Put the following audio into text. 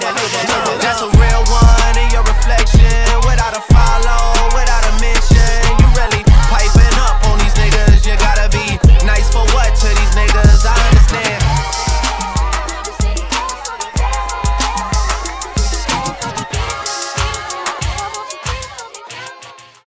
That's a